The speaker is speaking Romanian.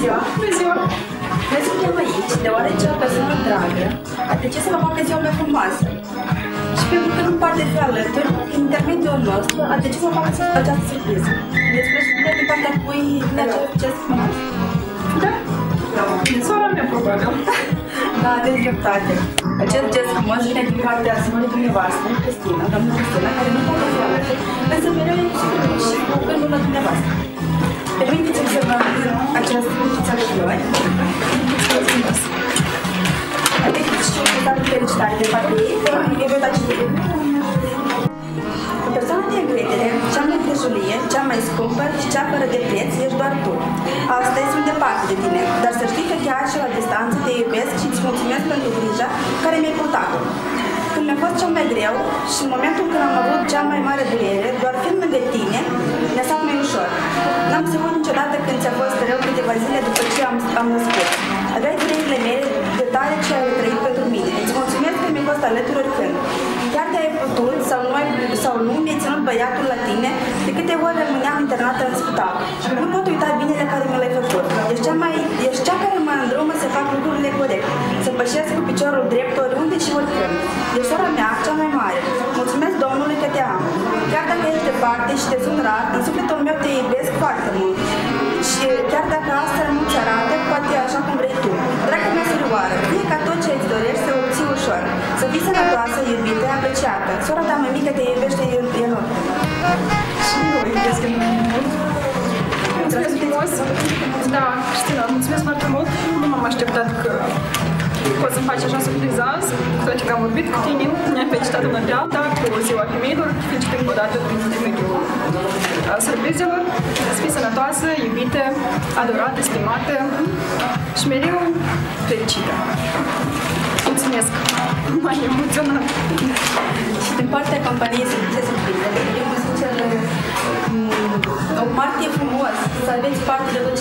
ziua! Bună ziua! Noi suntem aici deoarece o persoană dragă a decis să vă facă ziua mai frumoasă. Și pentru că nu poate fi alături, prin intermediul nostru a decis să facă această surpriză. Ne spuneți bine din partea cui ne acest gest frumos? Da? Sora mea, probabil. Da, aveți dreptate. Acest gest frumos vine din partea surorii dumneavoastră, Cristina, doamna Cristina, care nu poate fi alături, însă mereu e și mai scumpă și cea fără de preț ești doar tu. Astăzi sunt departe de tine, dar să știi că chiar și la distanță te iubesc și îți mulțumesc pentru grija care mi-ai purtat-o. Când mi-a fost cel mai greu și în momentul când am avut cea mai mare durere, doar fiind lângă tine, mi-a stat mai ușor. N-am să uit niciodată când ți-a fost rău câteva zile după ce am, am născut. Băiatul la tine, de câte ori rămâneam internată în spital. Nu pot uita binele care mi l-ai făcut. Ești cea, mai, ești cea care mă îndrumă să fac lucrurile corect, să pășesc cu piciorul drept oriunde și oricând. Ești sora mea, cea mai mare. Mulțumesc Domnului că te am. Chiar dacă ești departe și te sun rar, în sufletul meu te iubesc foarte mult. Și chiar dacă asta nu ți arată, poate așa cum vrei tu. Dragă mea surioară, fie ca tot ce îți dorești să obții ușor. Să fii sănătoasă, iubită, apreciată. Sora ta mai mică te iubește Mulțumesc frumos! Da, Cristina, mulțumesc foarte mult. Nu m-am așteptat că poți să-mi faci așa surpriză azi, cu toate că am vorbit cu tine, ne-am felicitat una pe alta, cu ziua femeilor, te felicit încă o dată prin intermediul uh, surprizelor. Să fii sănătoasă, iubită, adorată, stimată și mereu fericită. Mulțumesc! M-ai emoționat! Și din partea companiei Surprize Surprize, eu sincer, o martie frumos, să aveți parte de tot